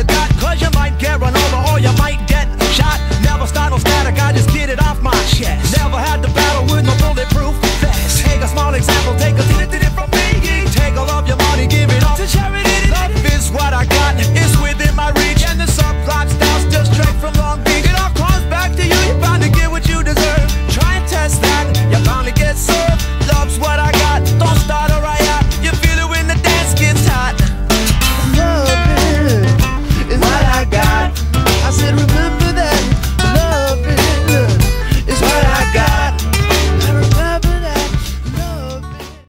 you got, cause you might get run